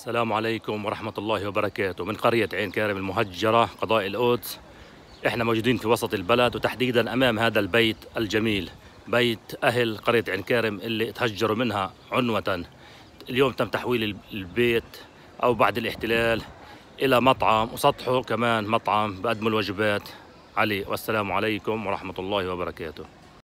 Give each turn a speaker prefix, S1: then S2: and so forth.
S1: السلام عليكم ورحمة الله وبركاته. من قرية عين كارم المهجرة قضاء القدس. إحنا موجودين في وسط البلد وتحديدا أمام هذا البيت الجميل بيت أهل قرية عين كارم اللي تهجروا منها عنوة. اليوم تم تحويل البيت أو بعد الاحتلال إلى مطعم وسطحه كمان مطعم بقدموا الوجبات. عليه والسلام عليكم ورحمة الله وبركاته.